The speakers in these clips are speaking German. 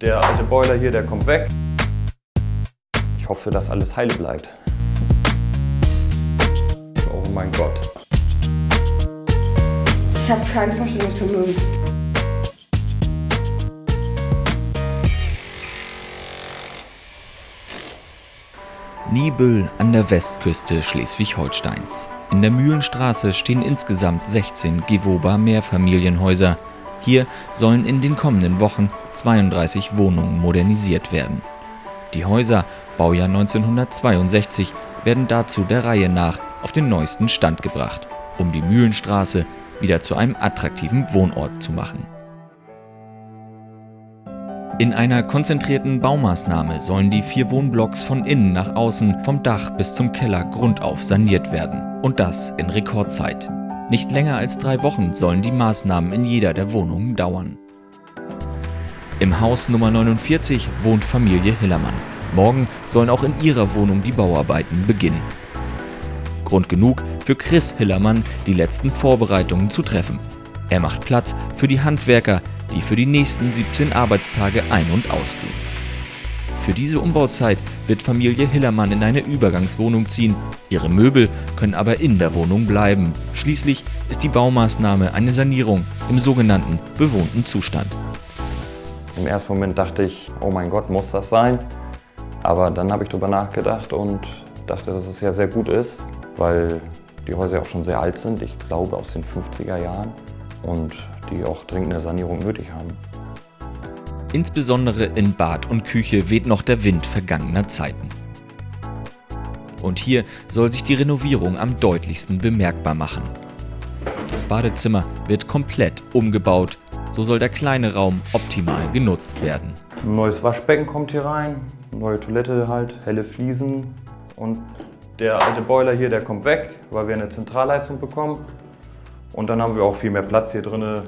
Der alte Boiler hier, der kommt weg. Ich hoffe, dass alles heile bleibt. Oh mein Gott. Ich habe kein Vorstellungsvermögen. Niebüll an der Westküste Schleswig-Holsteins. In der Mühlenstraße stehen insgesamt 16 Gewoba Mehrfamilienhäuser. Hier sollen in den kommenden Wochen 32 Wohnungen modernisiert werden. Die Häuser, Baujahr 1962, werden dazu der Reihe nach auf den neuesten Stand gebracht, um die Mühlenstraße wieder zu einem attraktiven Wohnort zu machen. In einer konzentrierten Baumaßnahme sollen die vier Wohnblocks von innen nach außen, vom Dach bis zum Keller grundauf saniert werden. Und das in Rekordzeit. Nicht länger als drei Wochen sollen die Maßnahmen in jeder der Wohnungen dauern. Im Haus Nummer 49 wohnt Familie Hillermann. Morgen sollen auch in ihrer Wohnung die Bauarbeiten beginnen. Grund genug für Chris Hillermann, die letzten Vorbereitungen zu treffen. Er macht Platz für die Handwerker, die für die nächsten 17 Arbeitstage ein- und ausgehen. Für diese Umbauzeit wird Familie Hillermann in eine Übergangswohnung ziehen. Ihre Möbel können aber in der Wohnung bleiben. Schließlich ist die Baumaßnahme eine Sanierung im sogenannten bewohnten Zustand. Im ersten Moment dachte ich, oh mein Gott, muss das sein? Aber dann habe ich darüber nachgedacht und dachte, dass es ja sehr gut ist, weil die Häuser auch schon sehr alt sind. Ich glaube aus den 50er Jahren und die auch dringend eine Sanierung nötig haben. Insbesondere in Bad und Küche weht noch der Wind vergangener Zeiten. Und hier soll sich die Renovierung am deutlichsten bemerkbar machen. Das Badezimmer wird komplett umgebaut, so soll der kleine Raum optimal genutzt werden. Ein neues Waschbecken kommt hier rein, neue Toilette halt, helle Fliesen und der alte Boiler hier, der kommt weg, weil wir eine Zentralleistung bekommen. Und dann haben wir auch viel mehr Platz hier drin.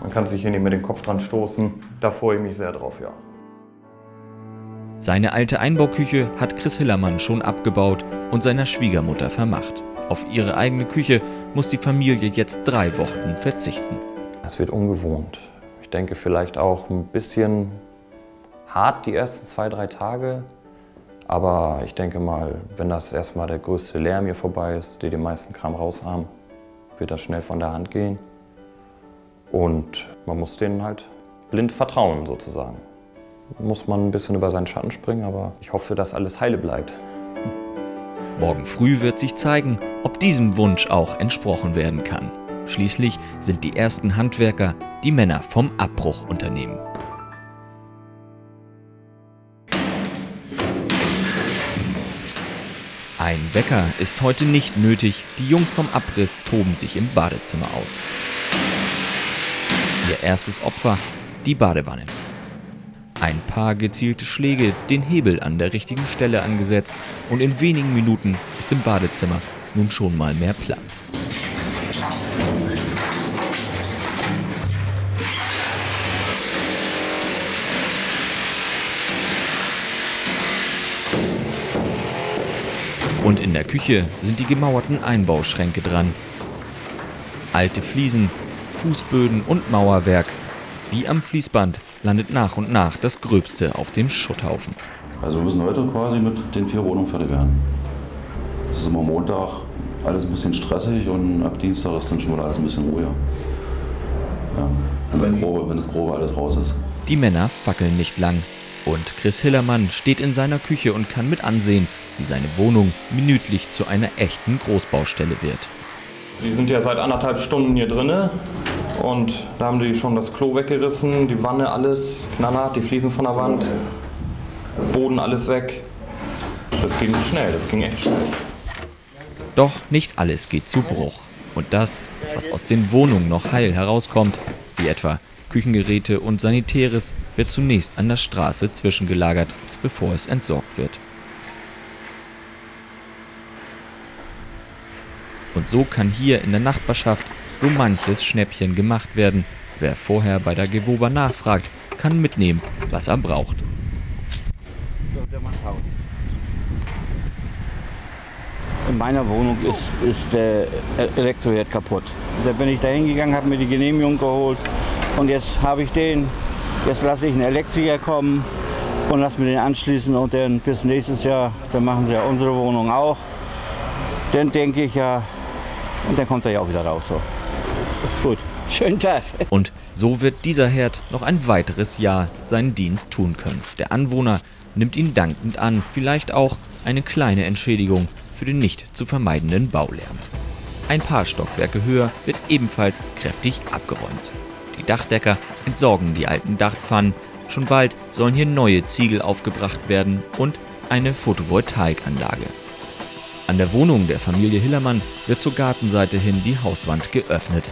Man kann sich hier nicht mit dem Kopf dran stoßen. Da freue ich mich sehr drauf, ja. Seine alte Einbauküche hat Chris Hillermann schon abgebaut und seiner Schwiegermutter vermacht. Auf ihre eigene Küche muss die Familie jetzt drei Wochen verzichten. Es wird ungewohnt. Ich denke vielleicht auch ein bisschen hart die ersten zwei, drei Tage. Aber ich denke mal, wenn das erstmal der größte Lärm hier vorbei ist, die den meisten Kram raus haben, wird das schnell von der Hand gehen. Und man muss denen halt blind vertrauen sozusagen. Muss man ein bisschen über seinen Schatten springen, aber ich hoffe, dass alles heile bleibt. Morgen früh wird sich zeigen, ob diesem Wunsch auch entsprochen werden kann. Schließlich sind die ersten Handwerker die Männer vom Abbruchunternehmen. Ein Wecker ist heute nicht nötig, die Jungs vom Abriss toben sich im Badezimmer aus. Ihr erstes Opfer, die Badewanne. Ein paar gezielte Schläge, den Hebel an der richtigen Stelle angesetzt und in wenigen Minuten ist im Badezimmer nun schon mal mehr Platz. Und in der Küche sind die gemauerten Einbauschränke dran. Alte Fliesen, Fußböden und Mauerwerk. Wie am Fließband landet nach und nach das Gröbste auf dem Schutthaufen. Also wir müssen heute quasi mit den vier Wohnungen fertig werden. Es ist immer Montag alles ein bisschen stressig und ab Dienstag ist dann schon wieder alles ein bisschen ruhiger. Ja, wenn, das Grobe, wenn das Grobe alles raus ist. Die Männer fackeln nicht lang. Und Chris Hillermann steht in seiner Küche und kann mit ansehen, wie seine Wohnung minütlich zu einer echten Großbaustelle wird. Die sind ja seit anderthalb Stunden hier drinne und da haben die schon das Klo weggerissen, die Wanne, alles knallhart, die Fliesen von der Wand, Boden, alles weg. Das ging schnell, das ging echt schnell. Doch nicht alles geht zu Bruch. Und das, was aus den Wohnungen noch heil herauskommt, wie etwa Küchengeräte und Sanitäres, wird zunächst an der Straße zwischengelagert, bevor es entsorgt wird. Und so kann hier in der Nachbarschaft so manches Schnäppchen gemacht werden. Wer vorher bei der Gewober nachfragt, kann mitnehmen, was er braucht. In meiner Wohnung ist, ist der Elektroherd kaputt. Da bin ich da hingegangen, habe mir die Genehmigung geholt und jetzt habe ich den Jetzt lasse ich einen Elektriker kommen und lasse mir den anschließen und dann bis nächstes Jahr, dann machen sie ja unsere Wohnung auch. Dann denke ich ja, und dann kommt er ja auch wieder raus. So. Gut, schönen Tag. Und so wird dieser Herd noch ein weiteres Jahr seinen Dienst tun können. Der Anwohner nimmt ihn dankend an, vielleicht auch eine kleine Entschädigung für den nicht zu vermeidenden Baulärm. Ein paar Stockwerke höher wird ebenfalls kräftig abgeräumt. Die Dachdecker entsorgen die alten Dachpfannen. Schon bald sollen hier neue Ziegel aufgebracht werden und eine Photovoltaikanlage. An der Wohnung der Familie Hillermann wird zur Gartenseite hin die Hauswand geöffnet.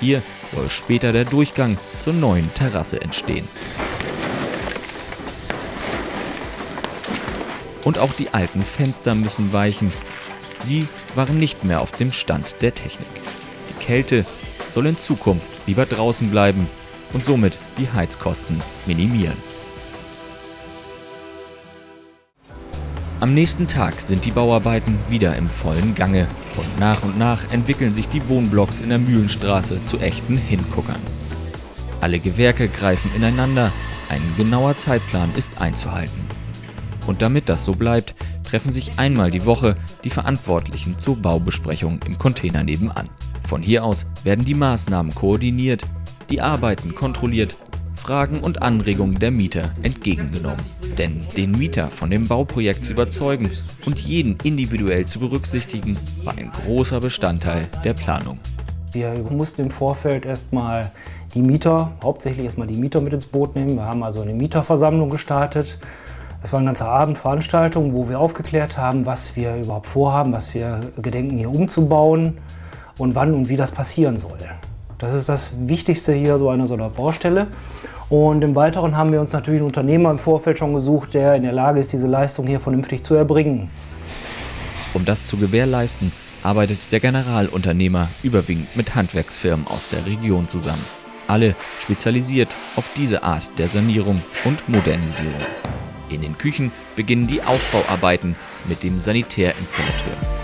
Hier soll später der Durchgang zur neuen Terrasse entstehen. Und auch die alten Fenster müssen weichen. Sie waren nicht mehr auf dem Stand der Technik. Die Kälte soll in Zukunft lieber draußen bleiben und somit die Heizkosten minimieren. Am nächsten Tag sind die Bauarbeiten wieder im vollen Gange und nach und nach entwickeln sich die Wohnblocks in der Mühlenstraße zu echten Hinguckern. Alle Gewerke greifen ineinander, ein genauer Zeitplan ist einzuhalten. Und damit das so bleibt, treffen sich einmal die Woche die Verantwortlichen zur Baubesprechung im Container nebenan. Von hier aus werden die Maßnahmen koordiniert, die Arbeiten kontrolliert, Fragen und Anregungen der Mieter entgegengenommen. Denn den Mieter von dem Bauprojekt zu überzeugen und jeden individuell zu berücksichtigen, war ein großer Bestandteil der Planung. Wir mussten im Vorfeld erstmal die Mieter, hauptsächlich erstmal die Mieter mit ins Boot nehmen. Wir haben also eine Mieterversammlung gestartet es war eine ganze Abendveranstaltung, wo wir aufgeklärt haben, was wir überhaupt vorhaben, was wir gedenken hier umzubauen und wann und wie das passieren soll. Das ist das Wichtigste hier so einer so einer Baustelle. Und im Weiteren haben wir uns natürlich einen Unternehmer im Vorfeld schon gesucht, der in der Lage ist, diese Leistung hier vernünftig zu erbringen. Um das zu gewährleisten, arbeitet der Generalunternehmer überwiegend mit Handwerksfirmen aus der Region zusammen. Alle spezialisiert auf diese Art der Sanierung und Modernisierung. In den Küchen beginnen die Aufbauarbeiten mit dem Sanitärinstallateur.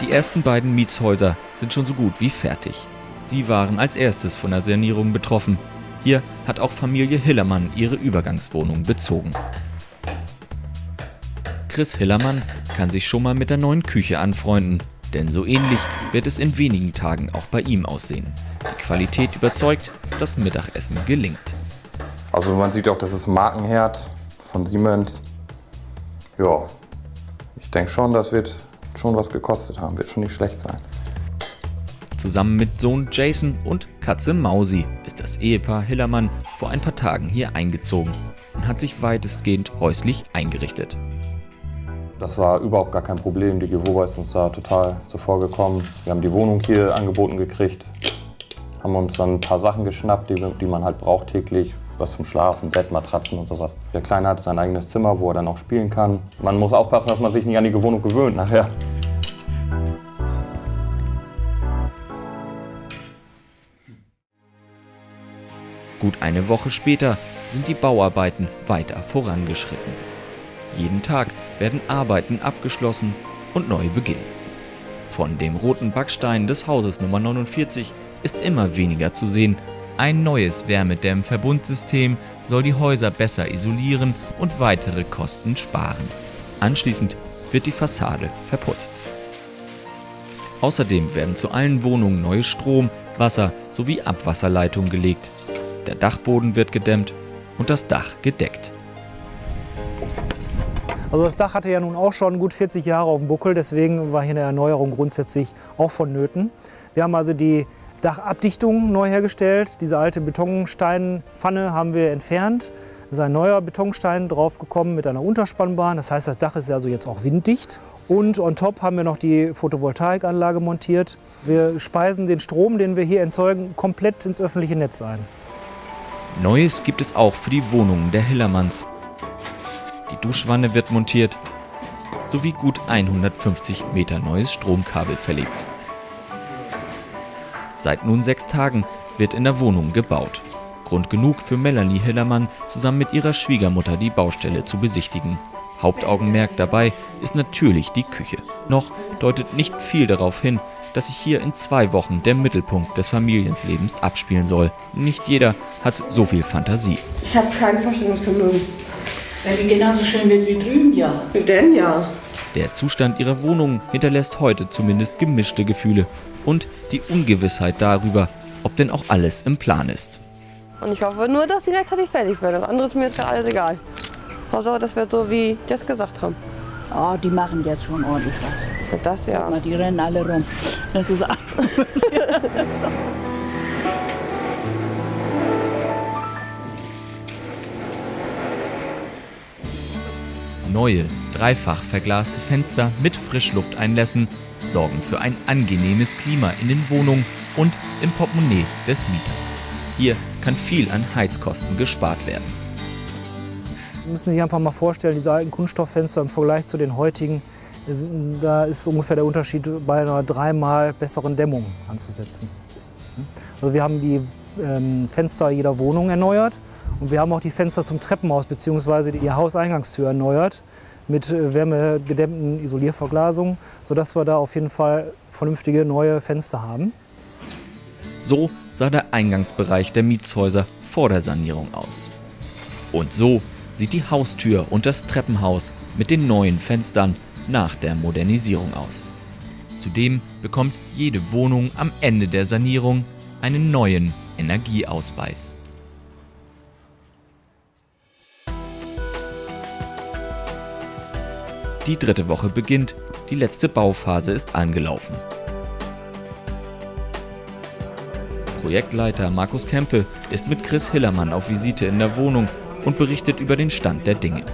Die ersten beiden Mietshäuser sind schon so gut wie fertig. Sie waren als erstes von der Sanierung betroffen. Hier hat auch Familie Hillermann ihre Übergangswohnung bezogen. Chris Hillermann kann sich schon mal mit der neuen Küche anfreunden denn so ähnlich wird es in wenigen Tagen auch bei ihm aussehen. Die Qualität überzeugt, das Mittagessen gelingt. Also man sieht auch, das ist Markenherd von Siemens. Ja, ich denke schon, das wird schon was gekostet haben, wird schon nicht schlecht sein. Zusammen mit Sohn Jason und Katze Mausi ist das Ehepaar Hillermann vor ein paar Tagen hier eingezogen und hat sich weitestgehend häuslich eingerichtet. Das war überhaupt gar kein Problem. Die Gewoba ist uns da total zuvor gekommen. Wir haben die Wohnung hier angeboten gekriegt, haben uns dann ein paar Sachen geschnappt, die, die man halt braucht täglich. Was zum Schlafen, Bett, Matratzen und sowas. Der Kleine hat sein eigenes Zimmer, wo er dann auch spielen kann. Man muss aufpassen, dass man sich nicht an die Wohnung gewöhnt nachher. Gut eine Woche später sind die Bauarbeiten weiter vorangeschritten. Jeden Tag werden Arbeiten abgeschlossen und neu beginnen. Von dem roten Backstein des Hauses Nummer 49 ist immer weniger zu sehen. Ein neues Wärmedämmverbundsystem soll die Häuser besser isolieren und weitere Kosten sparen. Anschließend wird die Fassade verputzt. Außerdem werden zu allen Wohnungen neue Strom-, Wasser- sowie Abwasserleitungen gelegt. Der Dachboden wird gedämmt und das Dach gedeckt. Also das Dach hatte ja nun auch schon gut 40 Jahre auf dem Buckel, deswegen war hier eine Erneuerung grundsätzlich auch vonnöten. Wir haben also die Dachabdichtung neu hergestellt. Diese alte Betonsteinpfanne haben wir entfernt. Es ist ein neuer Betonstein draufgekommen mit einer Unterspannbahn. Das heißt, das Dach ist also jetzt auch winddicht. Und on top haben wir noch die Photovoltaikanlage montiert. Wir speisen den Strom, den wir hier erzeugen, komplett ins öffentliche Netz ein. Neues gibt es auch für die Wohnungen der Hillermanns. Die Duschwanne wird montiert, sowie gut 150 Meter neues Stromkabel verlegt. Seit nun sechs Tagen wird in der Wohnung gebaut. Grund genug für Melanie Hillermann, zusammen mit ihrer Schwiegermutter die Baustelle zu besichtigen. Hauptaugenmerk dabei ist natürlich die Küche. Noch deutet nicht viel darauf hin, dass sich hier in zwei Wochen der Mittelpunkt des Familienlebens abspielen soll. Nicht jeder hat so viel Fantasie. Ich habe kein Vorstellungsvermögen. Wenn die genauso schön wird wie drüben, ja. Denn ja. Der Zustand ihrer Wohnung hinterlässt heute zumindest gemischte Gefühle und die Ungewissheit darüber, ob denn auch alles im Plan ist. Und ich hoffe nur, dass sie rechtzeitig fertig werden. Das andere ist mir jetzt alles egal. Hauptsache, das wird so, wie die es gesagt haben. Oh, die machen jetzt schon ordentlich was. Das ja. Die rennen alle rum. Das ist Neue, dreifach verglaste Fenster mit Frischlufteinlässen sorgen für ein angenehmes Klima in den Wohnungen und im Portemonnaie des Mieters. Hier kann viel an Heizkosten gespart werden. Sie müssen sich einfach mal vorstellen, diese alten Kunststofffenster im Vergleich zu den heutigen, da ist ungefähr der Unterschied bei einer dreimal besseren Dämmung anzusetzen. Also wir haben die ähm, Fenster jeder Wohnung erneuert und wir haben auch die Fenster zum Treppenhaus bzw. die Hauseingangstür erneuert mit äh, wärmegedämmten Isolierverglasungen, sodass wir da auf jeden Fall vernünftige neue Fenster haben. So sah der Eingangsbereich der Mietshäuser vor der Sanierung aus. Und so sieht die Haustür und das Treppenhaus mit den neuen Fenstern nach der Modernisierung aus. Zudem bekommt jede Wohnung am Ende der Sanierung einen neuen Energieausweis. Die dritte Woche beginnt, die letzte Bauphase ist angelaufen. Projektleiter Markus Kempe ist mit Chris Hillermann auf Visite in der Wohnung und berichtet über den Stand der Dinge.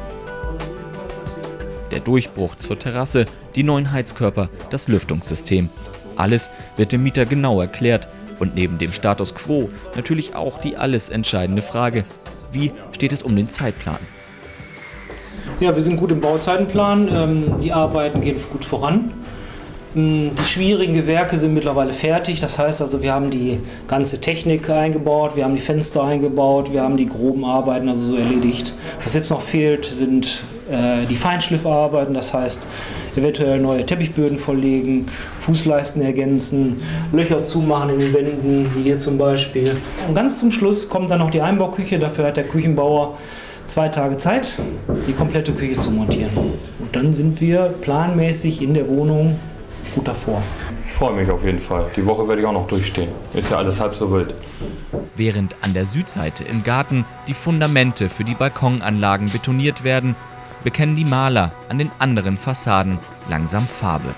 Der Durchbruch zur Terrasse, die neuen Heizkörper, das Lüftungssystem. Alles wird dem Mieter genau erklärt und neben dem Status quo natürlich auch die alles entscheidende Frage, wie steht es um den Zeitplan? Ja, wir sind gut im Bauzeitenplan. Ähm, die Arbeiten gehen gut voran. Ähm, die schwierigen Gewerke sind mittlerweile fertig. Das heißt also, wir haben die ganze Technik eingebaut, wir haben die Fenster eingebaut, wir haben die groben Arbeiten also so erledigt. Was jetzt noch fehlt, sind äh, die Feinschliffarbeiten. Das heißt, eventuell neue Teppichböden verlegen, Fußleisten ergänzen, Löcher zumachen in den Wänden, wie hier zum Beispiel. Und ganz zum Schluss kommt dann noch die Einbauküche. Dafür hat der Küchenbauer zwei Tage Zeit, die komplette Küche zu montieren. Und dann sind wir planmäßig in der Wohnung gut davor. Ich freue mich auf jeden Fall. Die Woche werde ich auch noch durchstehen. Ist ja alles halb so wild. Während an der Südseite im Garten die Fundamente für die Balkonanlagen betoniert werden, bekennen die Maler an den anderen Fassaden langsam Farbe.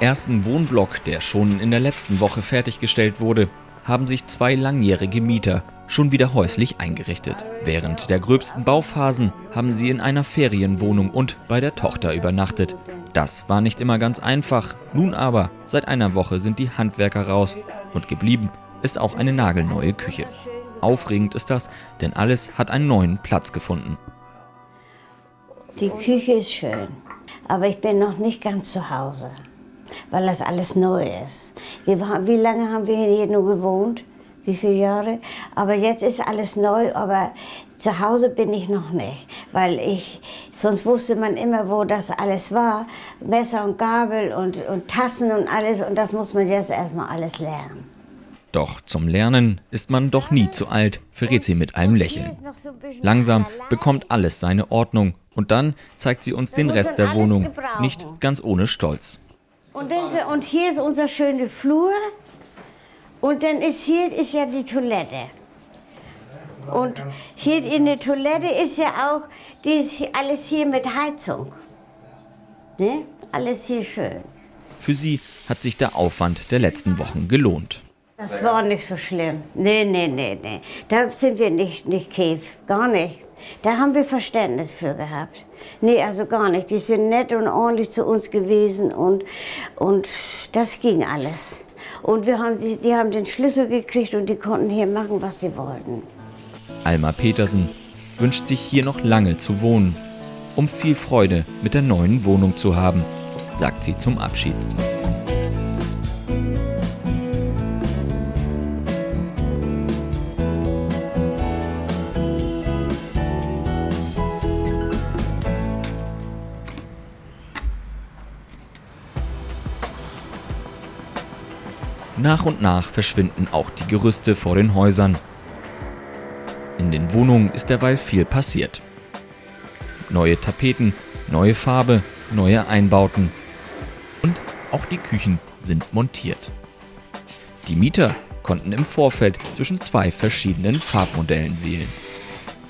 Ersten Wohnblock, der schon in der letzten Woche fertiggestellt wurde, haben sich zwei langjährige Mieter schon wieder häuslich eingerichtet. Während der gröbsten Bauphasen haben sie in einer Ferienwohnung und bei der Tochter übernachtet. Das war nicht immer ganz einfach. Nun aber, seit einer Woche sind die Handwerker raus und geblieben ist auch eine nagelneue Küche. Aufregend ist das, denn alles hat einen neuen Platz gefunden. Die Küche ist schön, aber ich bin noch nicht ganz zu Hause weil das alles neu ist. Wir, wie lange haben wir hier nur gewohnt? Wie viele Jahre? Aber jetzt ist alles neu, aber zu Hause bin ich noch nicht, weil ich, sonst wusste man immer, wo das alles war. Messer und Gabel und, und Tassen und alles und das muss man jetzt erstmal alles lernen. Doch zum Lernen ist man doch nie zu alt, verrät sie mit einem Lächeln. Langsam bekommt alles seine Ordnung und dann zeigt sie uns den Rest der Wohnung, nicht ganz ohne Stolz. Und, dann, und hier ist unser schöner Flur. Und dann ist hier ist ja die Toilette. Und hier in der Toilette ist ja auch die ist alles hier mit Heizung. Ne? Alles hier schön. Für sie hat sich der Aufwand der letzten Wochen gelohnt. Das war nicht so schlimm. Nee, nee, nee, nee. Da sind wir nicht, nicht Käf. Gar nicht. Da haben wir Verständnis für gehabt. Nee, also gar nicht. Die sind nett und ordentlich zu uns gewesen und, und das ging alles. Und wir haben, die, die haben den Schlüssel gekriegt und die konnten hier machen, was sie wollten. Alma Petersen wünscht sich hier noch lange zu wohnen, um viel Freude mit der neuen Wohnung zu haben, sagt sie zum Abschied. Nach und nach verschwinden auch die Gerüste vor den Häusern. In den Wohnungen ist derweil viel passiert. Neue Tapeten, neue Farbe, neue Einbauten. Und auch die Küchen sind montiert. Die Mieter konnten im Vorfeld zwischen zwei verschiedenen Farbmodellen wählen.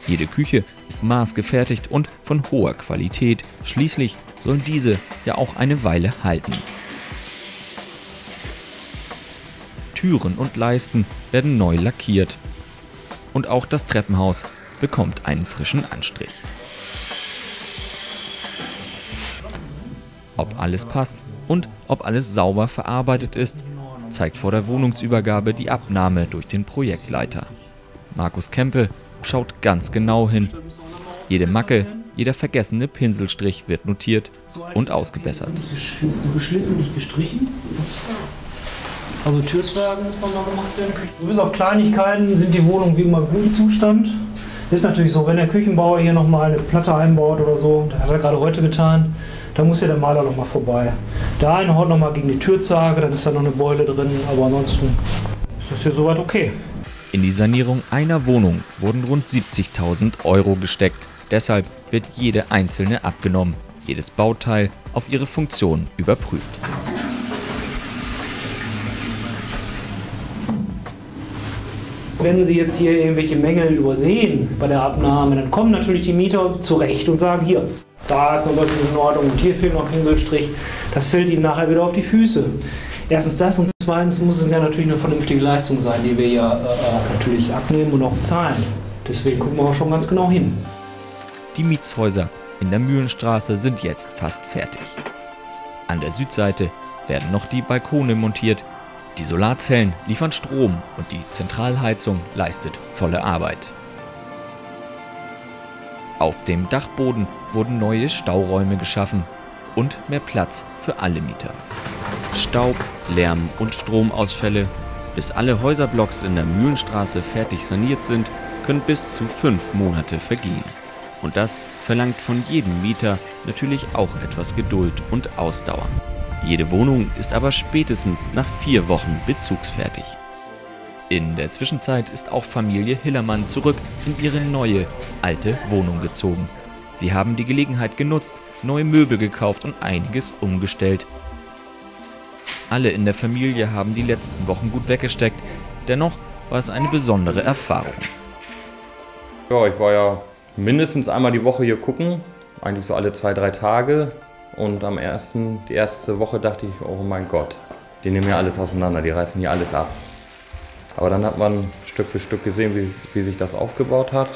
Jede Küche ist maßgefertigt und von hoher Qualität. Schließlich sollen diese ja auch eine Weile halten. Türen und Leisten werden neu lackiert. Und auch das Treppenhaus bekommt einen frischen Anstrich. Ob alles passt und ob alles sauber verarbeitet ist, zeigt vor der Wohnungsübergabe die Abnahme durch den Projektleiter. Markus Kempe schaut ganz genau hin. Jede Macke, jeder vergessene Pinselstrich wird notiert und ausgebessert. Du geschliffen, nicht gestrichen? Also Türzagen müssen nochmal gemacht werden. So bis auf Kleinigkeiten sind die Wohnungen wie immer im guten Zustand. Ist natürlich so, wenn der Küchenbauer hier nochmal eine Platte einbaut oder so, das hat er gerade heute getan, da muss ja der Maler nochmal vorbei. Der eine haut nochmal gegen die Türzage, dann ist da noch eine Beule drin, aber ansonsten ist das hier soweit okay. In die Sanierung einer Wohnung wurden rund 70.000 Euro gesteckt. Deshalb wird jede einzelne abgenommen, jedes Bauteil auf ihre Funktion überprüft. Wenn Sie jetzt hier irgendwelche Mängel übersehen bei der Abnahme, dann kommen natürlich die Mieter zurecht und sagen, hier, da ist noch was in Ordnung und hier fehlt noch ein Pinselstrich. Das fällt Ihnen nachher wieder auf die Füße. Erstens das und zweitens muss es ja natürlich eine vernünftige Leistung sein, die wir ja äh, natürlich abnehmen und auch bezahlen. Deswegen gucken wir auch schon ganz genau hin. Die Mietshäuser in der Mühlenstraße sind jetzt fast fertig. An der Südseite werden noch die Balkone montiert. Die Solarzellen liefern Strom und die Zentralheizung leistet volle Arbeit. Auf dem Dachboden wurden neue Stauräume geschaffen und mehr Platz für alle Mieter. Staub, Lärm und Stromausfälle. Bis alle Häuserblocks in der Mühlenstraße fertig saniert sind, können bis zu fünf Monate vergehen. Und das verlangt von jedem Mieter natürlich auch etwas Geduld und Ausdauer. Jede Wohnung ist aber spätestens nach vier Wochen bezugsfertig. In der Zwischenzeit ist auch Familie Hillermann zurück in ihre neue, alte Wohnung gezogen. Sie haben die Gelegenheit genutzt, neue Möbel gekauft und einiges umgestellt. Alle in der Familie haben die letzten Wochen gut weggesteckt, dennoch war es eine besondere Erfahrung. Ja, ich war ja mindestens einmal die Woche hier gucken, eigentlich so alle zwei, drei Tage. Und am ersten, die erste Woche dachte ich, oh mein Gott, die nehmen ja alles auseinander, die reißen hier alles ab. Aber dann hat man Stück für Stück gesehen, wie, wie sich das aufgebaut hat.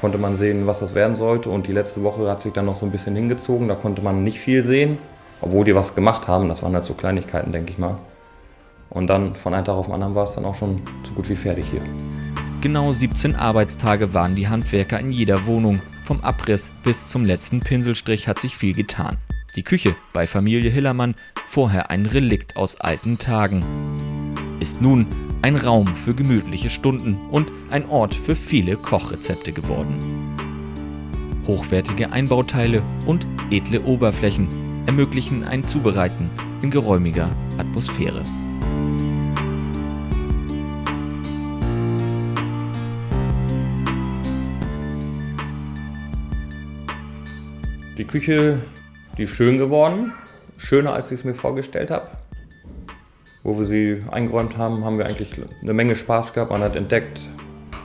Konnte man sehen, was das werden sollte. Und die letzte Woche hat sich dann noch so ein bisschen hingezogen. Da konnte man nicht viel sehen, obwohl die was gemacht haben. Das waren halt so Kleinigkeiten, denke ich mal. Und dann von einem Tag auf den anderen war es dann auch schon so gut wie fertig hier. Genau 17 Arbeitstage waren die Handwerker in jeder Wohnung. Vom Abriss bis zum letzten Pinselstrich hat sich viel getan. Die Küche bei Familie Hillermann, vorher ein Relikt aus alten Tagen, ist nun ein Raum für gemütliche Stunden und ein Ort für viele Kochrezepte geworden. Hochwertige Einbauteile und edle Oberflächen ermöglichen ein Zubereiten in geräumiger Atmosphäre. Die Küche, die ist schön geworden. Schöner, als ich es mir vorgestellt habe. Wo wir sie eingeräumt haben, haben wir eigentlich eine Menge Spaß gehabt. Man hat entdeckt,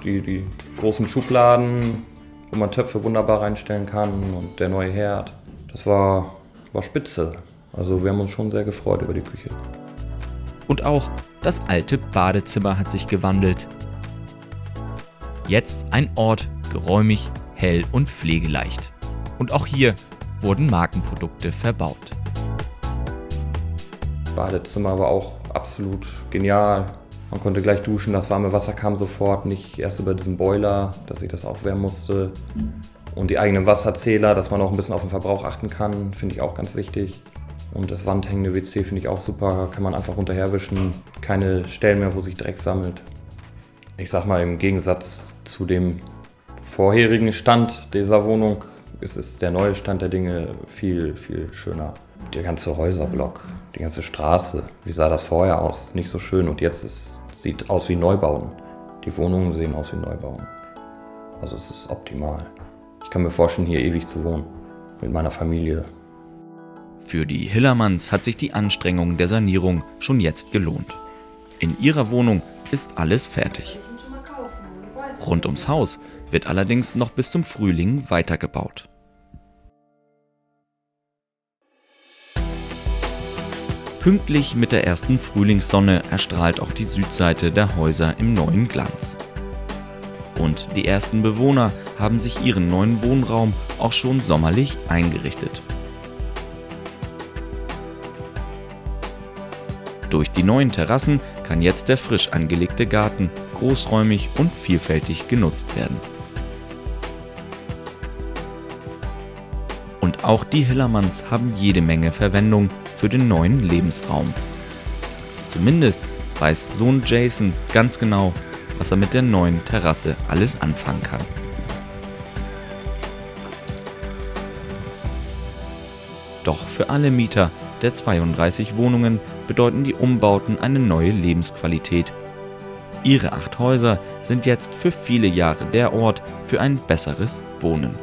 die, die großen Schubladen, wo man Töpfe wunderbar reinstellen kann und der neue Herd. Das war, war spitze. Also wir haben uns schon sehr gefreut über die Küche. Und auch das alte Badezimmer hat sich gewandelt. Jetzt ein Ort, geräumig, hell und pflegeleicht. Und auch hier wurden Markenprodukte verbaut. Badezimmer war auch absolut genial. Man konnte gleich duschen, das warme Wasser kam sofort, nicht erst über diesen Boiler, dass ich das aufwärmen musste. Und die eigenen Wasserzähler, dass man auch ein bisschen auf den Verbrauch achten kann, finde ich auch ganz wichtig. Und das wandhängende WC finde ich auch super, kann man einfach runterherwischen, keine Stellen mehr, wo sich Dreck sammelt. Ich sag mal, im Gegensatz zu dem vorherigen Stand dieser Wohnung ist es der neue Stand der Dinge viel, viel schöner. der ganze Häuserblock, die ganze Straße, wie sah das vorher aus? Nicht so schön und jetzt ist, sieht aus wie Neubauten. Die Wohnungen sehen aus wie Neubauten. Also es ist optimal. Ich kann mir vorstellen, hier ewig zu wohnen mit meiner Familie. Für die Hillermanns hat sich die Anstrengung der Sanierung schon jetzt gelohnt. In ihrer Wohnung ist alles fertig. Rund ums Haus wird allerdings noch bis zum Frühling weitergebaut. Pünktlich mit der ersten Frühlingssonne erstrahlt auch die Südseite der Häuser im neuen Glanz. Und die ersten Bewohner haben sich ihren neuen Wohnraum auch schon sommerlich eingerichtet. Durch die neuen Terrassen kann jetzt der frisch angelegte Garten großräumig und vielfältig genutzt werden. Und auch die Hillermanns haben jede Menge Verwendung für den neuen Lebensraum. Zumindest weiß Sohn Jason ganz genau, was er mit der neuen Terrasse alles anfangen kann. Doch für alle Mieter der 32 Wohnungen bedeuten die Umbauten eine neue Lebensqualität. Ihre acht Häuser sind jetzt für viele Jahre der Ort für ein besseres Wohnen.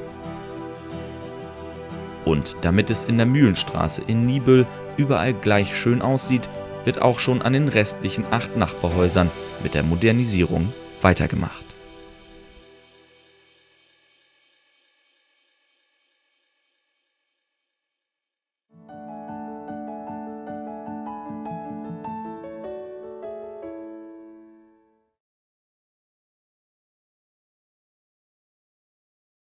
Und damit es in der Mühlenstraße in Nibel überall gleich schön aussieht, wird auch schon an den restlichen acht Nachbarhäusern mit der Modernisierung weitergemacht.